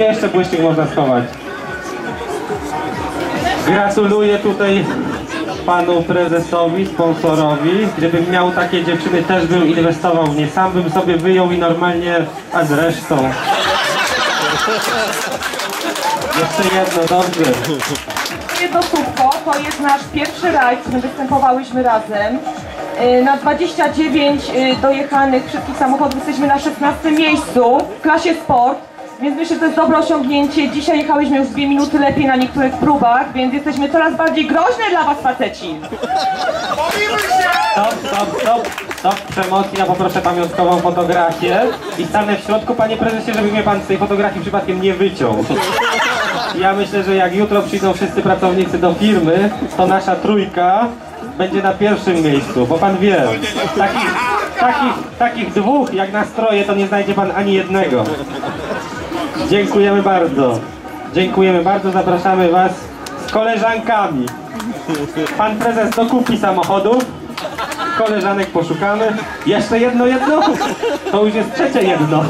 Jeszcze błyszczyk można schować. Gratuluję tutaj panu prezesowi, sponsorowi. Gdybym miał takie dziewczyny, też bym inwestował w nie. Sam bym sobie wyjął i normalnie, a zresztą. Jeszcze jedno, dobrze. Jedno słówko, to jest nasz pierwszy rajd, my występowałyśmy razem. Y, Na 29 y, dojechanych wszystkich samochodów jesteśmy na 16 miejscu w klasie sport, więc myślę, że to jest dobre osiągnięcie. Dzisiaj jechałyśmy już dwie minuty lepiej na niektórych próbach, więc jesteśmy coraz bardziej groźne dla was faceci. Stop, stop, stop, stop przemocji, ja poproszę pamiątkową fotografię i stanę w środku, panie prezesie, żeby mnie pan z tej fotografii przypadkiem nie wyciął. Ja myślę, że jak jutro przyjdą wszyscy pracownicy do firmy, to nasza trójka będzie na pierwszym miejscu, bo pan wie, takich, takich, takich dwóch jak na stroje to nie znajdzie pan ani jednego. Dziękujemy bardzo. Dziękujemy bardzo, zapraszamy was z koleżankami. Pan prezes dokupi samochodów. Koleżanek poszukamy. Jeszcze jedno, jedno? To już jest trzecie jedno.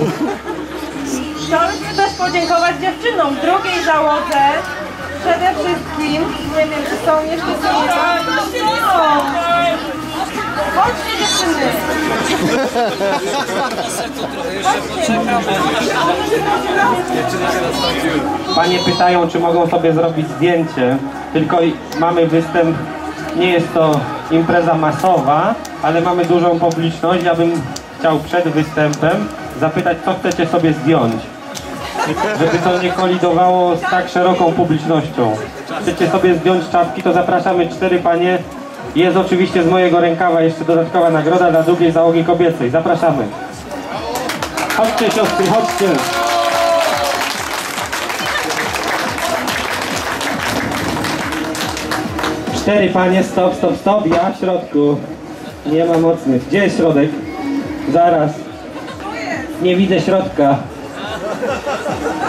Chciałabym też podziękować dziewczynom drugiej załodze. Przede wszystkim, nie wiem czy są jeszcze są. Chodźcie dziewczyny. Panie pytają, czy mogą sobie zrobić zdjęcie. Tylko mamy występ, nie jest to impreza masowa, ale mamy dużą publiczność. Ja bym chciał przed występem zapytać, co chcecie sobie zdjąć. Żeby to nie kolidowało z tak szeroką publicznością. Chcecie sobie zdjąć czapki, to zapraszamy cztery panie. Jest oczywiście z mojego rękawa jeszcze dodatkowa nagroda dla drugiej załogi kobiecej. Zapraszamy. Chodźcie siostry, chodźcie. Cztery panie, stop, stop, stop. Ja w środku. Nie ma mocnych. Gdzie jest środek? Zaraz. Nie widzę środka.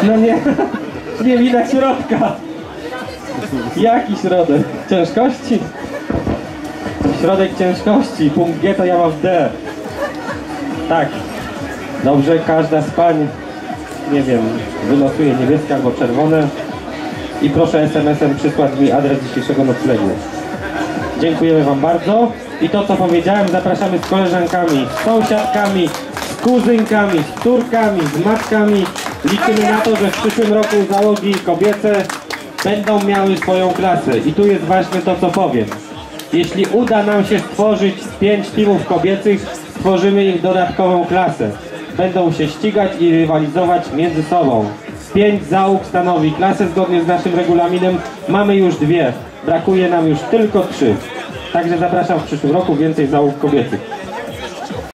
No nie, nie widać środka. Jaki środek? Ciężkości? Środek ciężkości. Punkt G to ja mam w D. Tak. Dobrze, każda z pań, nie wiem, wylosuje niebieskie albo czerwone. I proszę SMS-em przysłać mi adres dzisiejszego noclegu. Dziękujemy Wam bardzo. I to co powiedziałem, zapraszamy z koleżankami, z sąsiadkami, z kuzynkami, z córkami, z matkami. Liczymy na to, że w przyszłym roku załogi kobiece będą miały swoją klasę. I tu jest ważne to, co powiem. Jeśli uda nam się stworzyć pięć teamów kobiecych, stworzymy ich dodatkową klasę. Będą się ścigać i rywalizować między sobą. Pięć załóg stanowi klasę zgodnie z naszym regulaminem. Mamy już dwie. Brakuje nam już tylko trzy. Także zapraszam w przyszłym roku więcej załóg kobiecych.